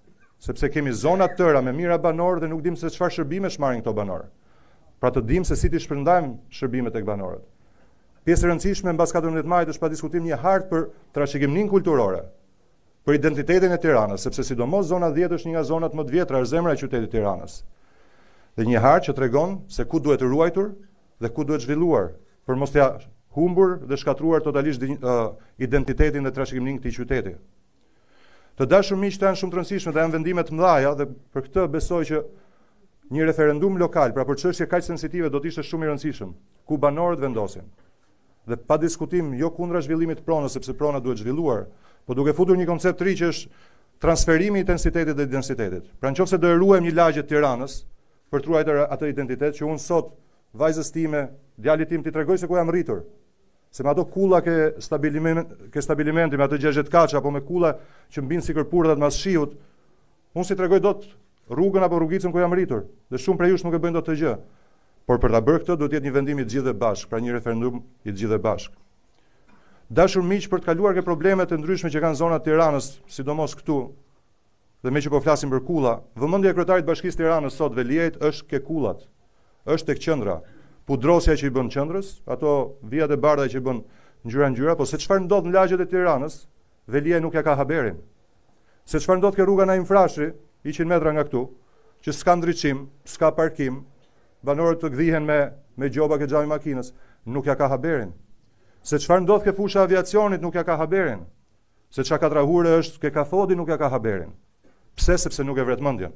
sepse kemi zona të tëra me mijëra banorë dhe nuk dimë se çfarë shërbimesh marrin këto banorë. Pra të dimë se si t'i shpërndajmë shërbimet tek banorët. Pjesë e rëndësishme mbas katërmbëdhjetë majit është padiskutim një hartë për trashëgiminë kulturore, për identitetin e Tiranës, sepse sidomos zona 10 është një nga zonat më të vjetra, është zemra e qytetit Tiranës. Dhe një hartë që tregon se ku duhet ruajtur dhe ku duhet zhvilluar, për mos t'ia humbur dhe shkatërruar totalisht uh, identitetin dhe trashëgiminë e këtij qyteti. Të dashur miq, janë shumë të rëndësishme dhe janë vendime të mëdha dhe për këtë besoj që një referendum lokal, pra për çështje kaq sensitive do të ishte shumë i rëndësishëm, ku banorët vendosin. dhe pa diskutim jo kundra zhvillimit të pronës sepse prona duhet zhvilluar, po duke futur një koncept të ri që është transferimi i intensitetit dhe densitetit. Pra në qoftë se do e ruajmë një lagje të Tiranës për të ruajtur atë identitet që unë sot vajzës time, djalit tim t'i tregoj se ku jam rritur, se me ato kulla ke stabilimenti, ke stabilimenti me ato 60-katëshe apo me kulla që mbijnë si kërpurdhat mas shiut, unë s'i tregoj dot rrugën apo rrugicën ku jam rritur. Dhe shumë prej jush nuk e bëjnë dot këtë gjë. Por për ta bërë këtë duhet të jetë një vendim i të gjithëve bashkë, pra një referendum i të gjithëve bashkë. Dashur miq, për të kaluar ke problemet e ndryshme që kanë zonat Tiranës, sidomos këtu, dhe meqë po flasim për kulla, vëmendja e kryetarit bashkisë Tiranës sot Veliajt është ke kullat, është tek qendra, pudrosja që i bën qendrës, ato vijat e bardha që i bën ngjyra ngjyra, po se çfarë ndodh në lagjet e Tiranës, Veliaj nuk ja ka haberin. Se çfarë ndodh ke rruga Naim Frashëri, 100 metra nga këtu, që s'ka ndriçim, s'ka parkim, banorët të gdhihen me me gjoba ke xhami makinës, nuk ja ka haberin. Se çfarë ndodh ke fusha aviacionit, nuk ja ka haberin. Se ça katrahure është ke Kafodi, nuk ja ka haberin. Pse sepse nuk e vret mendjen.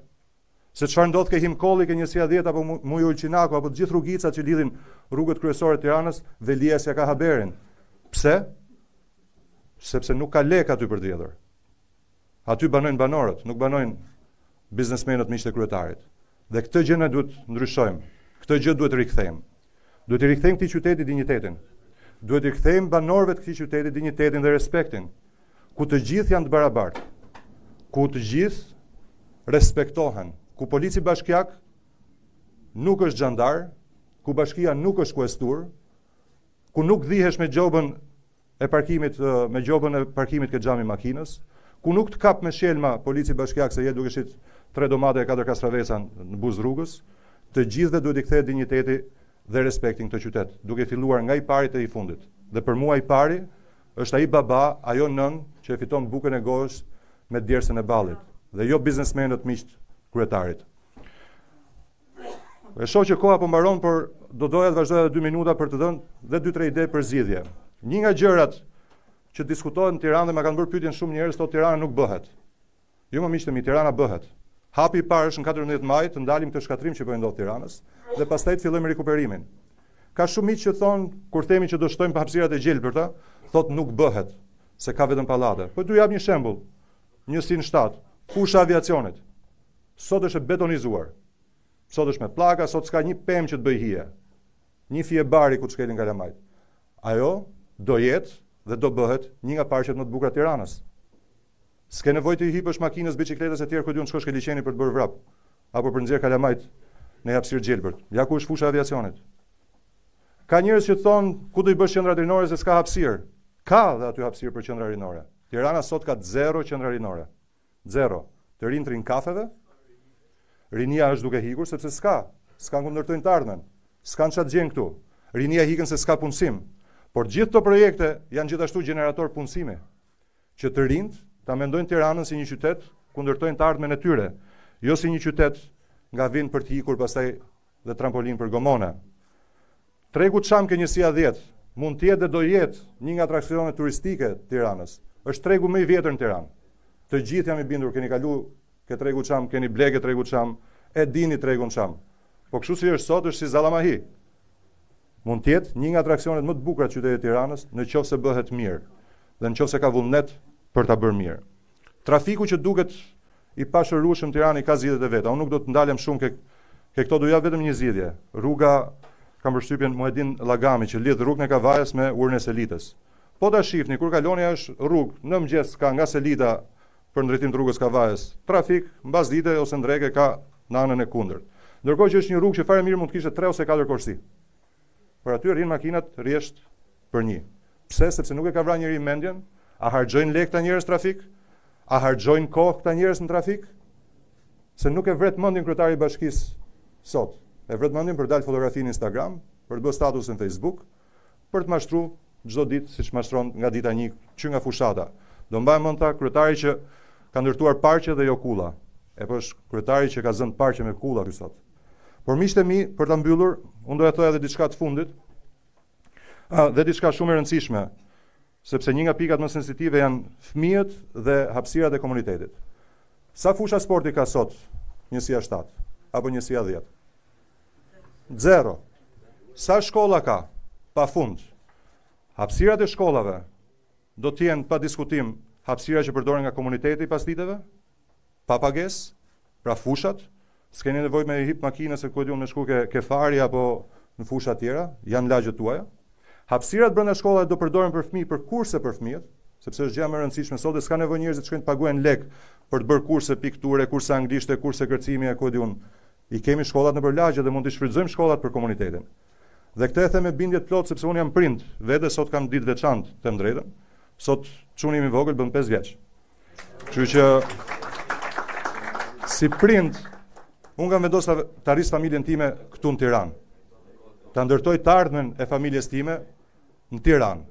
Se çfarë ndodh ke Him Kolli, ke njësia 10 apo Mujo Ulqinaku apo të gjithë rrugicat që lidhin rrugët kryesore të Tiranës, Veliaj s'ja ka haberin. Pse? Sepse nuk ka lek aty për të vjedhur. Aty banojnë banorët, nuk banojnë biznesmenët miqtë e kryetarit. Dhe këtë gjë ne duhet ndryshojmë. Këtë gjë duhet rikthejmë. Duhet t'i rikthejmë këtij qyteti dinjitetin. Duhet t'i rikthejmë banorëve të këtij qyteti dinjitetin dhe respektin, ku të gjithë janë të barabartë. Ku të gjithë respektohen, ku polici bashkiak nuk është xhandar, ku bashkia nuk është kuesturë, ku nuk gdhihesh me gjobën e parkimit me gjobën e parkimit ke xhami i makinës, ku nuk të kap me shelma polici bashkiak se je duke shit tre domate e katër kastraveca në buzë rrugës, të gjithëve duhet t'i kthehet dinjiteti dhe respekti në këtë qytet, duke filluar nga i pari te i fundit. Dhe për mua i pari është ai baba, ajo nënë që e fiton bukën e gojës me djersën e ballit dhe jo biznesmenët miqtë e kryetarit. E shoh që koha po mbaron, por do doja të vazhdoja edhe 2 minuta për të dhënë dhe 2-3 ide për zgjidhje. Një nga gjërat që diskutohet në Tiranë dhe më kanë bërë pyetjen shumë njerëz, thotë Tirana nuk bëhet. Jo more miqtë e mi, Tirana bëhet. Hapi i parë është në 14 maj të ndalim këtë shkatërrim që po i ndodh Tiranës dhe pastaj të fillojmë rekuperimin. Ka shumë miq që thon kur themi që do shtojmë hapësirat e gjelbërta, thotë nuk bëhet, se ka vetëm pallate. Po do jap një shembull. Njësia 7, fusha aviacionit. Sot është e betonizuar. Sot është me pllaka, sot s'ka një pemë që të bëjë hije. Një fije bari ku të shkelin kalamajt. Ajo do jetë dhe do bëhet një nga parqet më të bukura të Tiranës. S'ke nevojë t'i hipësh makinës, biçikletës e, kushedi, të shkosh ke liqeni për të bërë vrap apo për nxjerr kalamajt në hapësirë të gjelbërt. Ja ku është fusha e aviacionit. Ka njerëz që thon ku do i bësh qendra rinore se s'ka hapësirë. Ka dhe aty hapësirë për qendra rinore. Tirana sot ka zero qendra rinore. Zero. Të rinjtë rrinë kafeve, rinia është duke hikur sepse s'ka, s'kan ku ndërtojnë të ardhmen, s'kan ça të gjejnë këtu. Rinia ikën se s'ka punësim. Por gjithë këto projekte janë gjithashtu gjenerator punësimi, që të rinjtë ta mendojnë Tiranën si një qytet ku ndërtojnë të ardhmen e tyre, jo si një qytet nga vinë për të ikur pastaj dhe trampolinë për gomona. Tregu Çam ke njësia dhjetë, mund të jetë dhe do jetë një nga atraksionet turistike të Tiranës. Është tregu më i vjetër në Tiranë. Të gjithë jam i bindur keni kalu ke tregu Çam, keni ble ke tregu Çam, e dini tregun Çam. Po kështu si është sot është si zallamahi. Mund të jetë një nga atraksionet më të bukura të qytetit të Tiranës në qoftë se bëhet mirë dhe në qoftë se ka vullnet për ta bërë mirë. Trafiku që duket I pashërueshëm në Tiranë i ka zgjidhjet e veta. Unë nuk do të ndalem shumë ke ke këto do jap vetëm një zgjidhje. Rruga kam përshtypjen Muhedin Llagami që lidh rrugën e Kavajës me urën e Selitës. Po ta shihni kur kaloni është rrugë në mëngjes ka nga Selita për në drejtim të rrugës Kavajës. Trafik mbasdite ose n'drekë ka në anën e kundërt. Ndërkohë që është një rrugë që fare mirë mund të kishte 3 ose 4 korsi. Por aty rrinë makinat rresht për nji. Pse? Sepse nuk e ka vra njeri mendjen, a harxhojnë lek këta njerëz n'trafik? A harxhojnë kohë këta njerëz në trafik? Se nuk e vret mendjen kryetari i bashkisë sot. E vret mendjen për dalë fotografi në Instagram, për të bërë status në Facebook, për të mashtru çdo ditë siç mashtron nga dita një që nga fushata. Do mbahet mend tha kryetari që ka ndërtuar parqe dhe jo kulla. E po është kryetari që ka zënë parqe me kulla ky sot. Por miqtë e mi, për ta mbyllur, unë doja të thoja edhe diçka të fundit. Ëh, dhe diçka shumë e rëndësishme, sepse një nga pikat më sensitive janë fëmijët dhe hapësirat e komunitetit. Sa fusha sporti ka sot njësia 7 apo njësia 10? Zero. Sa shkolla ka? Pa fund. Hapësirat e shkollave Do të jenë pa diskutim hapësira që përdoren nga komuniteti pasditeve, pa pagesë, pra fushat, s'keni nevojë t'i hipni makinës se ku e di unë me shku ke, ke Fari apo në fusha të tjera, janë lagjet tuaja. Hapësirat brenda shkollave do përdoren për fëmijë për kurse për fëmijët, sepse është gjëja më e rëndësishme sot dhe s'ka nevojë njerëzit të shkojnë të paguajnë lek për të bërë kurse pikture, kurse anglishte, kurse kërcimi e ku e di unë. I kemi shkollat nëpër lagje dhe mund të shfrytëzojmë shkollat për komunitetin. Dhe këtë e them me bindje të plotë sepse unë jam prind, vetë sot kam ditë veçantë, të them të drejtën. Sot çuni im i vogël bën 5 vjeç. Kështu që si prind unë kam vendosur ta rris familjen time këtu në Tiranë. Ta ndërtoj të ardhmen e familjes time në Tiranë.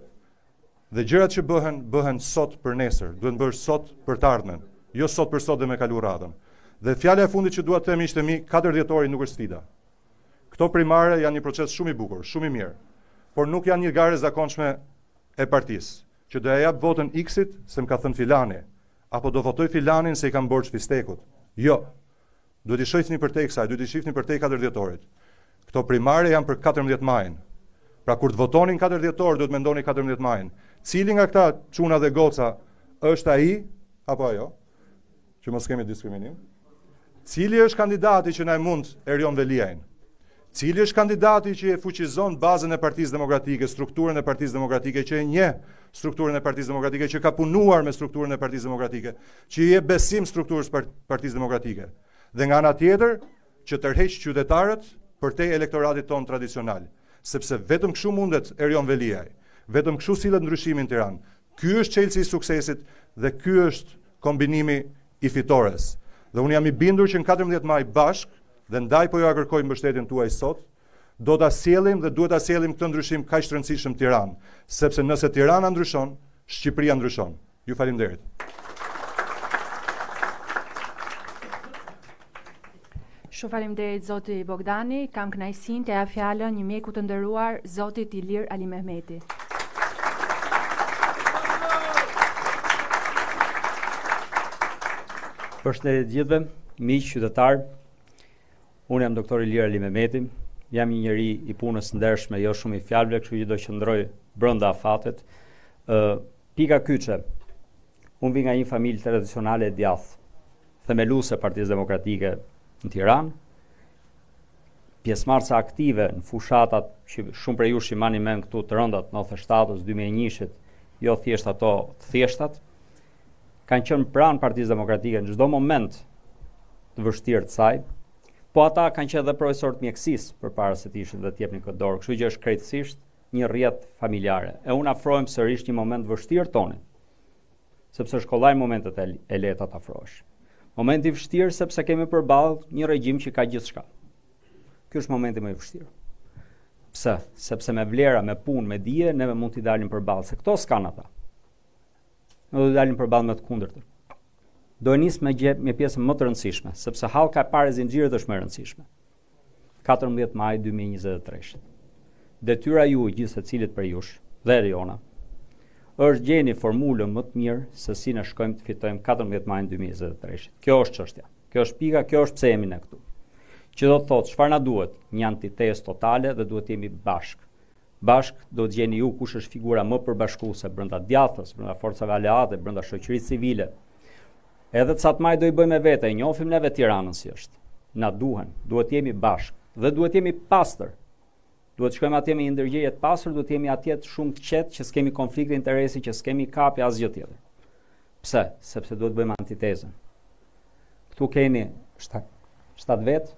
Dhe gjërat që bëhen, bëhen sot për nesër, duhen bërë sot për të ardhmen, jo sot për sot dhe me kalu radhën. Dhe fjala e fundit që dua të them miqtë e mi, katër dhjetori nuk është sfida. Këto primare janë një proces shumë i bukur, shumë i mirë, por nuk janë një garë e zakonshme e partisë, që do ja jap votën X-it se më ka thënë filani, apo do votoj filanin se i kam borxh fistekut. Jo. Duhet t'i shohni përtej kësaj, duhet t'i shihni përtej katër dhjetorit. Këto primare janë për 14 majin. Pra kur të votoni në 4 dhjetor, duhet mendoni 14 majin. Cili nga këta çuna dhe goca është ai apo ajo që mos kemi diskriminim. Cili është kandidati që na e mund Erion Veliajn? Cili është kandidati që e fuqizon bazën e Partisë Demokratike, strukturën e Partisë Demokratike që e njeh strukturën e Partisë Demokratike që ka punuar me strukturën e Partisë Demokratike, që i jep besim strukturës së Partisë Demokratike. Dhe nga ana tjetër, që tërheq qytetarët përtej elektoratit tonë tradicional, sepse vetëm kështu mundet Erion Veliaj, vetëm kështu sillet ndryshimi në Tiranë, Ky është çelësi i suksesit dhe ky është kombinimi i fitores. Dhe unë jam i bindur që në katërmbëdhjetë maj bashkë, dhe ndaj po jua kërkoj mbështetjen tuaj sot, do ta sjellim dhe duhet ta sjellim këtë ndryshim kaq të rëndësishëm në Tiranë, sepse nëse Tirana ndryshon, Shqipëria ndryshon. Ju faleminderit. Shumë faleminderit zoti Bogdani, kam kënaqësinë t'ia jap fjalën një mjeku të nderuar, zotit Ilir Alimehmeti. Përshëndetje të gjithëve, miq qytetarë. Unë jam doktor Ilir Alimehmeti, jam një njeri i punës së ndershme, jo shumë i fjalëve, kështu që do qëndroj brenda afateve. Ë Pika kyçe, unë vij nga një familje tradicionale e djathtë, themeluese e Partisë Demokratike në Tiranë, pjesëmarrëse aktive në fushatat që shumë prej jush i mani mend këtu të rëndat e 97-ës, 2001-shit, jo thjesht ato të thjeshtat, kanë qenë pranë Partisë Demokratike në çdo moment të vështirë të saj. Po ata kanë qenë edhe profesorë të mjekësisë përpara se të ishin dhe të jepnin këtë dorë, kështu që është krejtësisht një rrjet familjare e unë afrohem sërish në moment të vështirë Toni, sepse është kollaj momentet e, e lehta të afrohesh. Momenti i vështirë sepse kemi përballë një regjim që ka gjithçka. Ky është momenti më i vështirë. Pse? Sepse me vlera, me punë, me dije, ne mund t'i dalim përballë, se këto s'kanë ata. Ne do t'i dalim përballë me të kundërtën. Do e nis me, pje, me pjesën më të rëndësishme, sepse halka e parë e zinxhirit është më e rëndësishme. katërmbëdhjetë maj dy mijë e njëzet e treshit detyra juaj gjithsecilit prej jush dhe e jona është gjeni formulën më të mirë se si ne shkojmë të fitojmë katërmbëdhjetë majin dy mijë e njëzet e treshit kjo është çështja kjo është pika kjo është pse jemi ne këtu që do të thotë çfarë na duhet një antitezë totale dhe duhet të jemi bashkë Bashkë do të gjeni ju kush është figura më përbashkuese brenda djathtës, brenda forcave aleate, brenda shoqërisë civile. Edhe ca të majtë do i bëjmë me vete, e njohim neve Tiranën si është. Na duhen, duhet të jemi bashkë dhe duhet të jemi pastër. Duhet të shkojmë atje me një ndërgjegje të pastër, duhet të jemi atje shumë të qetë që s'kemi konflikt interesi, që s'kemi kapje asgjë tjetër. Pse? Sepse duhet të bëjmë antitezën. Këtu keni 7 shtat vet.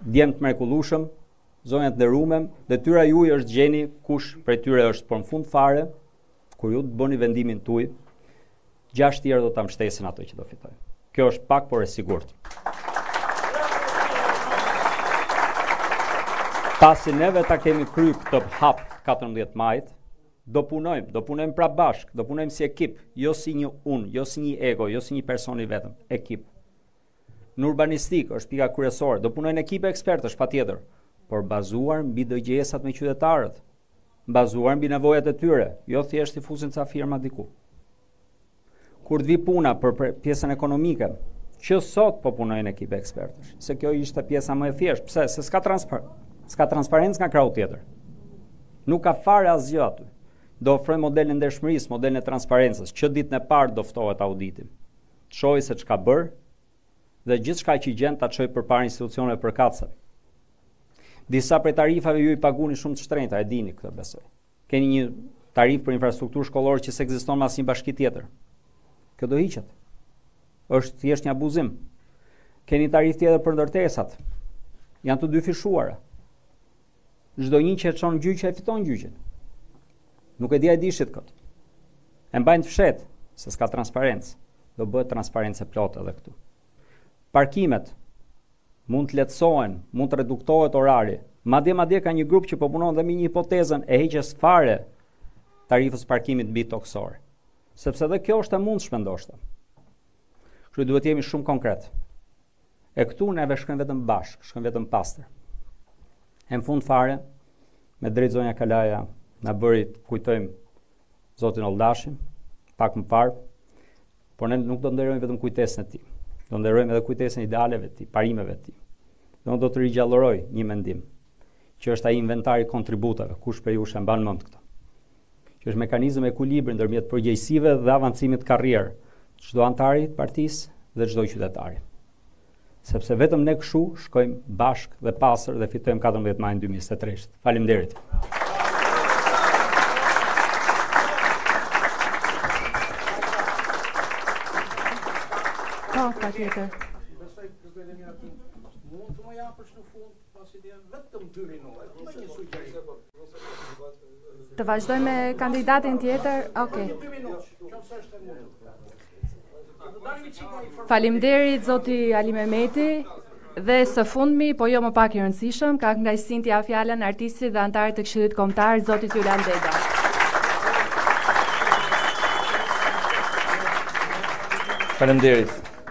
Djem të mrekullueshëm, Zonja të nderume, detyra juj është gjeni kush prej tyre është, por në fund fare, kur ju të bëni vendimin tuj, gjashtë të tjerë do ta mbështesin ato që do fitoj. Kjo është pak, por e sigurt. Pasi neve ta kemi kry këtë hap 14 majit, do punojmë, do punojmë pra bashkë, do punojmë si ekip, jo si një unë, jo si një ego, jo si një person i vetëm, ekip. Në urbanistikë është pika kryesore, do punojnë ekipe ekspertësh patjetër, por bazuar mbi dëgjesat me qytetarët, bazuar mbi nevojat e tyre, jo thjesht i fusin ca firma diku. Kur të vi puna për pjesën ekonomike, që sot po punojnë ekipe ekspertësh, se kjo ishte pjesa më e thjeshtë, pse se s'ka transpar s'ka transparencë nga krahu tjetër. Nuk ka fare asgjë aty. Do ofroj modelin e ndershmërisë, modelin e transparencës, që ditën e parë do ftohet auditim. të shohë se ç'ka bërë dhe gjithçka që gjen ta çojë përpara institucioneve përkatëse. Disa prej tarifave ju i paguni shumë të shtrenjta, e dini këtë besoj. Keni një tarifë për infrastrukturë shkollore që s'ekziston në asnjë bashki tjetër. Kjo do hiqet. Është thjesht një abuzim. Keni tarifë tjetër për ndërtesat. Janë të dyfishuara. Çdo një që çon në gjyq e fiton gjyqin. Nuk e di a e dinit këtë. E mbajnë të fshehtë, se s'ka transparencë. Do bëhet transparencë e plotë edhe këtu. Parkimet mund të lehtësohen, mund të reduktohet orari. Madje madje ka një grup që po punon dhe mbi një hipotezën e heqjes fare tarifës së parkimit mbitokësor. Sepse edhe kjo është e mundshme ndoshta. Kështu duhet të jemi shumë konkretë. E këtu neve shkojmë vetëm bashkë, shkojmë vetëm pastër. E në fund fare, me të drejtë zonja Kalaja, na bëri t'kujtojmë Zotin Oldashin, pak më parë, por ne nuk do të nderojmë vetëm kujtesën e tij, do të nderojmë edhe kujtesën e idealeve të tij, parimeve të tij, dhe do të rigjallëroj një mendim, që është ai inventari i kontributeve, kush prej jush e mban mend këtë. Që është mekanizëm ekuilibri ndërmjet përgjegjësive dhe avancimit në karrierë të çdo anëtari të partisë dhe çdo qytetari. Sepse vetëm ne kështu shkojmë bashkë dhe pastër dhe fitojmë 14 majin 2023. Faleminderit. Patjetër. Besoj që do të jemi aty. Mund të më japësh në fund Të vazhdoj me kandidatin tjetër? Ok. Falimderit, zoti Alimehmeti, dhe së fundmi, po jo më pak i rëndësishëm, kam kënaqësinë t'ia jap fjalën artistit dhe antarit të Këshillit Kombëtar, zotit Julian Deda. Falimderit,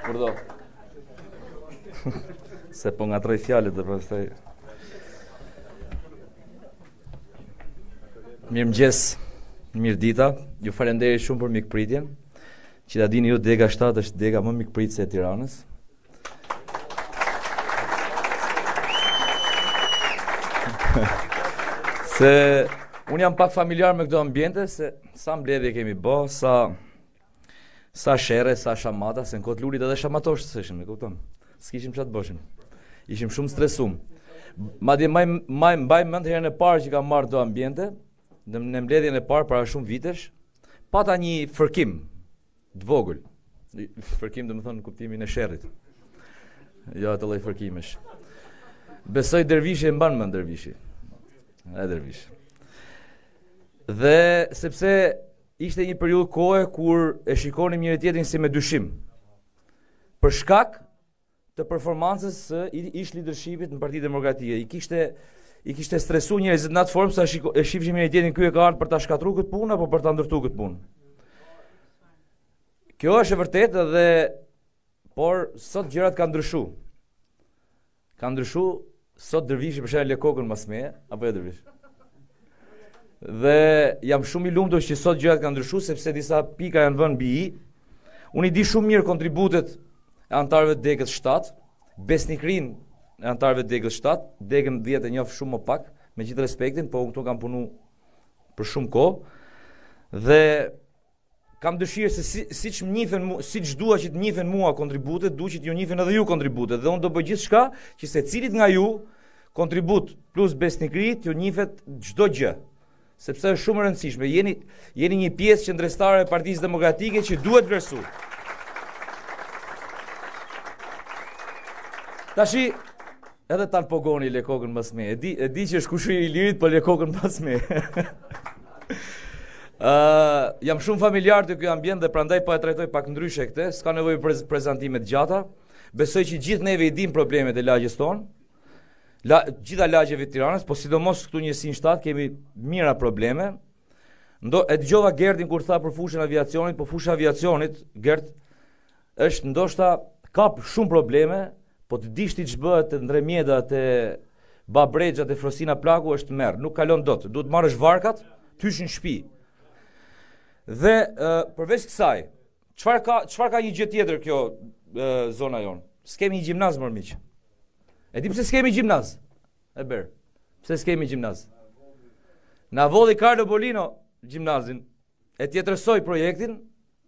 urdhëro. Se po ngatërroj fjalët dhe pastaj Mirëmëngjes, mirëdita Ju falënderoj shumë për mikpritjen Që ta dini ju dega 7 është dega më mikpritëse e Tiranës Se unë jam pak familjar me këto ambjente Se sa mbledhje kemi bo Sa Sa sherre, sa shamata, se në kotë lulit edhe shamatosh të sëshim, e kupton? S'kishim ça të bëshim. Ishim shumë të stresum. Ma di, maj, maj, mbaj mend herën e parë që kam ardhë në këto ambjente, në, në mbledhjen e parë, para shumë vitesh, pata një fërkim, të vogël. Fërkim domethënë në kuptimin e sherrit. Jo atë lloj fërkimesh. Besoj Dervishi e mban mend Dervishi. E Dervish. Dhe sepse Ishte një periudhë kohe kur e shikonim njëri-tjetrin si me dyshim. Për shkak të performancës së ish lidershipit në Partinë Demokratike, i kishte i kishte stresu njerëzit në atë formë sa e shifshim njëri-tjetrin ky a ka ardhur për ta shkatërruar këtë punë apo për ta ndërtuar këtë punë. Kjo është e vërtetë dhe por sot gjërat kanë ndryshuar. Kanë ndryshu, sot Dervishi për shembull le kokën mas meje, apo jo Dervish? Dhe jam shumë i lumtur që sot gjërat kanë ndryshu, sepse disa pika janë vënë mbi i. Unë i di shumë mirë kontributet e antarëve të degët 7, besnikrin e antarëve të degës 7, degën 10 e njof shumë më pak, me gjithë respektin, po unë këtu kam punu për shumë kohë. Dhe Kam dëshirë se si, siç më njihen, siç dua që të më njihen mua kontributet, dua që t'ju njihen edhe ju kontributet, dhe unë do bëj gjithçka që secilit nga ju kontribut plus besnikëri t'ju njihet çdo gjë, sepse është shumë e rëndësishme, jeni, jeni një pjesë qëndrestare e Partisë Demokratike që duhet vlerësu. Tashi, Edhe Tan Pogoni le kokën mbas meje. E di, e di që është kushëri i Ilirit, po le kokën mbas meje. Ë, uh, jam shumë familjar te ky ambient dhe prandaj po e trajtoj pak ndryshe këtë, s'ka nevojë për prezantime të gjata. Besoj që gjithë neve i dimë problemet e lagjes tonë. La, gjitha lagjeve të Tiranës, po sidomos këtu njësinë shtatë kemi mijëra probleme. Ndo e dëgjova Gertin kur tha për fushën e aviacionit, po fusha e aviacionit, Gert, Është ndoshta ka shumë probleme, po të dish ti ç'bëhet te Ndre Mjeda te Babë Rexha te Frosina Plaku është tmerr, nuk kalon dot. Duhet marrësh varkat, të hysh në shtëpi. Dhe uh, përveç kësaj, çfarë ka çfarë ka një gjë tjetër kjo uh, zona jonë? S'kemi një gjimnaz mor miq. E di pse s'kemi gjimnaz? E ber. Pse s'kemi gjimnaz? Na vodhi Karlo Bolino gjimnazin. E tjetërsoi projektin,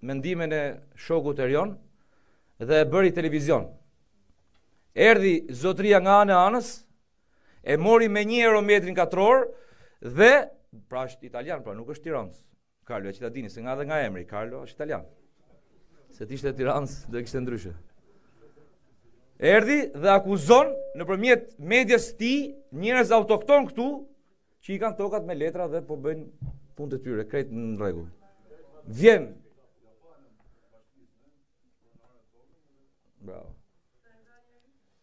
me ndihmën e shokut Erion dhe e bëri televizion. Erdhi zotria nga ana e anës, e mori me një euro metrin katror dhe, pra është italian, pra nuk është tiranas. Karlo, e që ta dini, se nga dhe nga emri, Karlo është italian. Se t'ishte tiranas, do e kishte ndryshe. Erdhi dhe akuzon nëpërmjet medias tij njerëz autoktonë këtu Që i kanë tokat me letra dhe po bëjnë punët e tyre, krejt në rregull. Vjen. Bravo.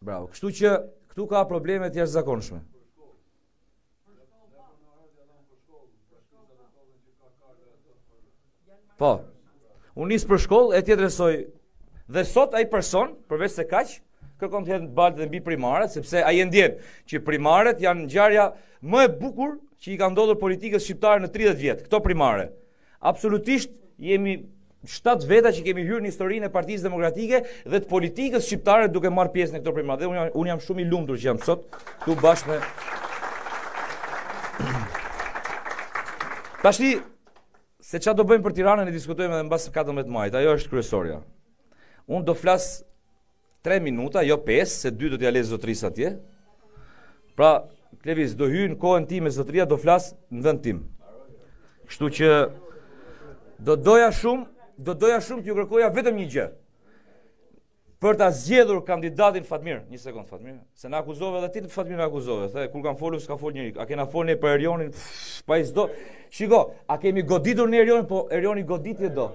Bravo. Kështu që këtu ka probleme të jashtëzakonshme. Po. U nis për shkollë e tjetërsoi dhe sot ai person, përveçse kaq, kërkon të hedhë baltë dhe mbi primaret, sepse ai e ndien që primaret janë ngjarja më e bukur që i ka ndodhur politikës shqiptare në 30 vjet. Këto primare. Absolutisht jemi shtatë veta që kemi hyrë në historinë e Partisë Demokratike dhe të politikës shqiptare duke marrë pjesë në këto primare. Dhe unë unë jam shumë i lumtur që jam sot këtu bashkë me Tashi Se çfarë do bëjmë për Tiranën e diskutojmë edhe mbas 14 majit, ajo është kryesorja. Unë do flas 3 minuta, jo 5, se 2 do t'ia lë zotërisë atje. Pra, Klevis, do hyjë në kohën time zotëria, do flas në vend tim. Kështu që do doja shumë, do doja shumë t'ju kërkoja vetëm një gjë. për ta zgjedhur kandidatin Fatmir, një sekond Fatmir, se na akuzove edhe ti Fatmir na akuzove, the kur kam folur s'ka fol njëri. A kena fol ne për Erionin? Pa i s'do. Shiko, a kemi goditur ne Erionin, po Erioni goditje do.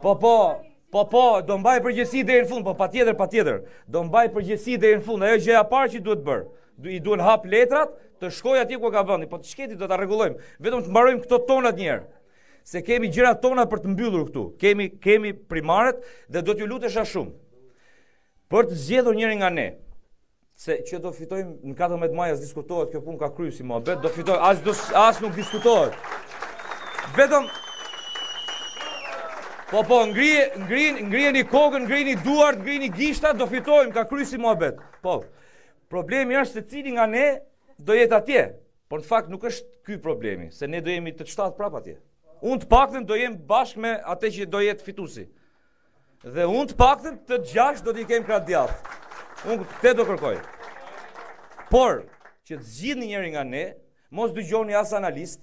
Po po, po po, do mbaj përgjegjësi deri në fund, po patjetër, patjetër. Do mbaj përgjegjësi deri në fund, ajo gjëja e parë që duhet bërë. I duhen hap letrat, të shkoj atje ku e ka vëndin, po të shkretin do ta rregullojmë. Vetëm të mbarojmë këto tonat njëherë. Se kemi gjëra tona për të mbyllur këtu. Kemi kemi primaret dhe do t'ju lutesha shumë. Për të zgjedhur njërin nga ne, se që do fitojmë në 14 maj as diskutohet kjo punë ka kryer si muhabet, do fitoj as do as nuk diskutohet. Vetëm Po po ngri ngri ngrijeni kokën, ngrijeni duart, ngrijeni gishtat, do fitojmë ka kryer si muhabet. Po. Problemi është se cili nga ne do jetë atje. Por në fakt nuk është ky problemi, se ne do jemi të shtatë prap atje. Unë të paktën do jem bashkë me atë që do jetë fitusi. Dhe unë të paktën të gjashtë do t'i kem krah të djathtë. Unë këtë do kërkoj. Por, që të zgjidhni njëri nga ne, mos dëgjoni as analist,